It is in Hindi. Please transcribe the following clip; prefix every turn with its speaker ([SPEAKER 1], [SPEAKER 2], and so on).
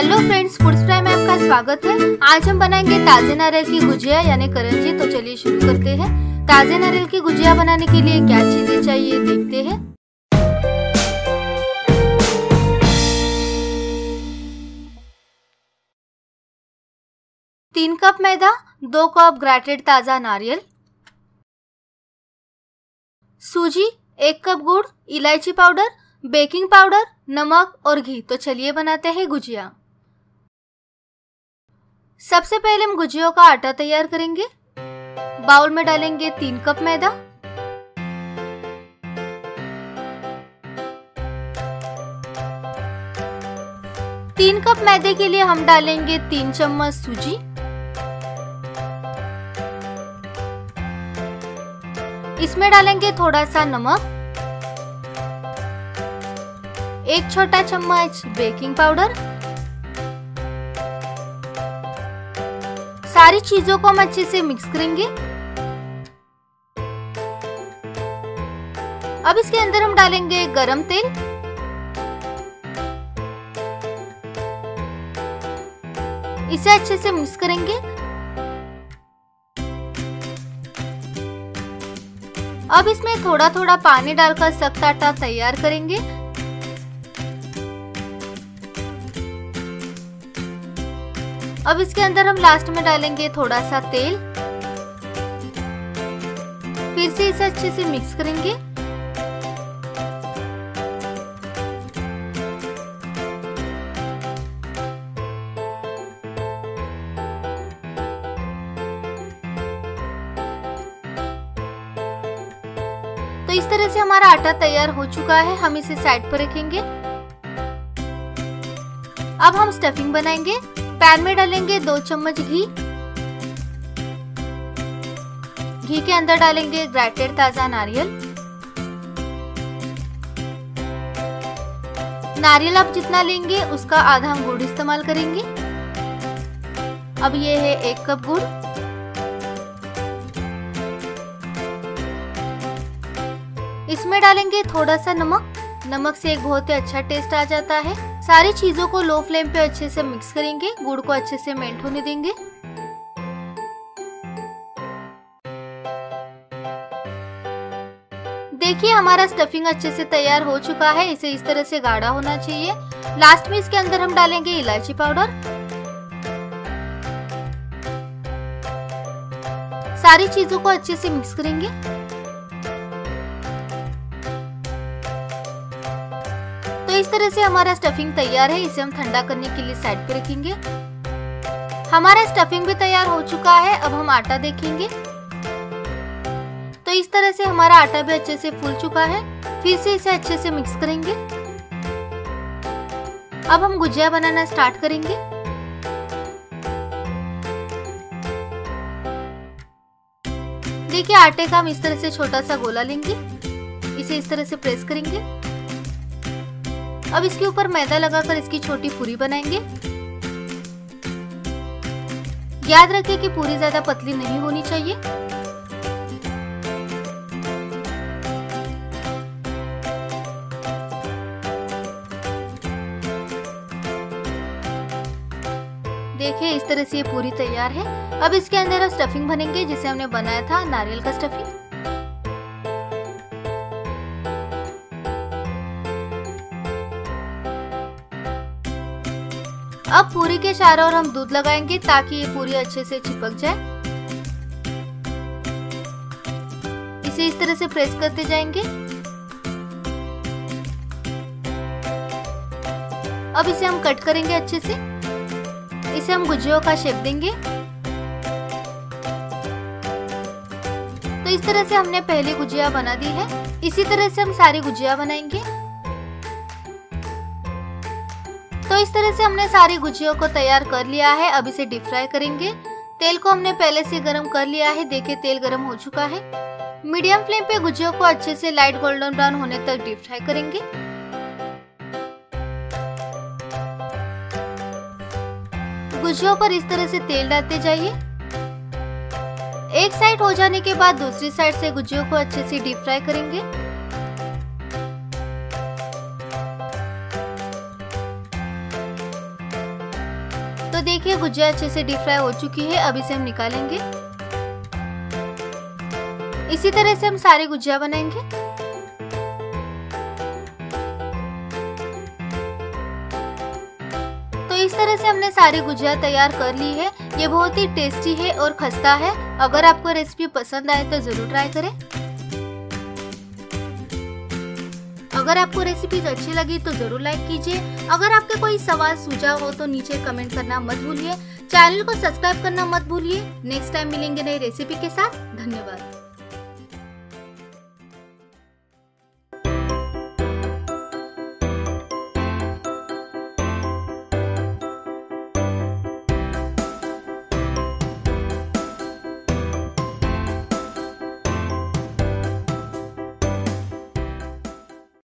[SPEAKER 1] हेलो फ्रेंड्स फूड्स फ्राई में आपका स्वागत है। आज हम बनाएँगे ताजे नारियल की गुजिया, यानी करंजी। तो चलिए शुरू करते हैं। ताजे नारियल की गुजिया बनाने के लिए क्या चीज़ें चाहिए, देखते हैं। तीन कप मैदा, दो कप ग्राटेड ताज़ा नारियल। सूजी, एक कप गुड़, इलायची पाउडर बेकिंग पाउडर नमक और घी। तो चलिए बनाते हैं गुजिया। सबसे पहले हम गुजियों का आटा तैयार करेंगे। बाउल में डालेंगे तीन कप मैदा। तीन कप मैदे के लिए हम डालेंगे तीन चम्मच सूजी। इसमें डालेंगे थोड़ा सा नमक। एक छोटा चम्मच बेकिंग पाउडर। सारी चीज़ों को हम अच्छे से मिक्स करेंगे। अब इसके अंदर हम डालेंगे गरम तेल। इसे अच्छे से मिक्स करेंगे। अब इसमें थोड़ा थोड़ा पानी डालकर सख्त आटा तैयार करेंगे। अब इसके अंदर हम लास्ट में डालेंगे थोड़ा सा तेल। फिर से इसे अच्छे से मिक्स करेंगे। तो इस तरह से हमारा आटा तैयार हो चुका है, हम इसे साइड पर रखेंगे। अब हम स्टफिंग बनाएँगे। पैन में डालेंगे दो चम्मच घी। घी के अंदर डालेंगे ग्रेटेड ताज़ा नारियल। नारियल आप जितना लेंगे, उसका आधा हम गुड़ इस्तेमाल करेंगे। अब ये है एक कप गुड़। इसमें डालेंगे थोड़ा सा नमक। नमक से एक बहुत ही अच्छा टेस्ट आ जाता है। सारी चीज़ों को लो फ्लेम पे अच्छे से मिक्स करेंगे, गुड़ को अच्छे से मेल्ट होने देंगे। देखिए, हमारा स्टफिंग अच्छे से तैयार हो चुका है, इसे इस तरह से गाढ़ा होना चाहिए। लास्ट में इसके अंदर हम डालेंगे इलायची पाउडर। सारी चीज़ों को अच्छे से मिक्स करेंगे। इस तरह से हमारा स्टफिंग तैयार है, इसे हम ठंडा करने के लिए साइड पे रखेंगे। हमारा स्टफिंग भी तैयार हो चुका है, अब हम आटा देखेंगे। तो इस तरह से हमारा आटा भी अच्छे से फूल चुका है, फिर से इसे अच्छे से मिक्स करेंगे। अब हम गुजिया बनाना स्टार्ट करेंगे। देखिए, आटे का हम इस तरह से छोटा सा गोला लेंगे। इसे इस तरह से प्रेस करेंगे। अब इसके ऊपर मैदा लगाकर इसकी छोटी पूरी बनाएँगे। याद रखिए कि पूरी ज़्यादा पतली नहीं होनी चाहिए। देखिए, इस तरह से ये पूरी तैयार है। अब इसके अंदर स्टफिंग भरेंगे, जिसे हमने बनाया था, नारियल का स्टफिंग अब पूरी के चारों ओर हम दूध लगाएँगे ताकि ये पूरी अच्छे से चिपक जाए। इसे इस तरह से प्रेस करते जाएँगे। अब इसे हम कट करेंगे अच्छे से। इसे हम गुजियों का शेप देंगे। तो इस तरह से हमने पहली गुजिया बना दी है। इसी तरह से हम सारी गुजिया बनाएँगे। तो इस तरह से हमने सारी गुजियों को तैयार कर लिया है। अब इसे डीप फ्राई करेंगे। तेल को हमने पहले से गरम कर लिया है। देखिए, तेल गरम हो चुका है। मीडियम फ्लेम पे गुजियों को अच्छे से लाइट गोल्डन ब्राउन होने तक डीप फ्राई करेंगे। गुजियों पर इस तरह से तेल डालते जाइए। एक साइड हो जाने के बाद दूसरी साइड से गुजियों को अच्छे से डीप फ्राई करेंगे। देखिए, गुजिया अच्छे से डीप फ्राई हो चुकी है, अब इसे हम निकालेंगे। इसी तरह से हम सारे गुजिया बनाएँगे। तो इस तरह से हमने सारी गुजिया तैयार कर ली है। ये बहुत ही टेस्टी है और खस्ता है। अगर आपको रेसिपी पसंद आए तो ज़रूर ट्राई करें। अगर आपको रेसिपीज़ अच्छी लगी तो ज़रूर लाइक कीजिए। अगर आपके कोई सवाल, सुझाव हो तो नीचे कमेंट करना मत भूलिए। चैनल को सब्सक्राइब करना मत भूलिए। नेक्स्ट टाइम मिलेंगे नई रेसिपी के साथ। धन्यवाद।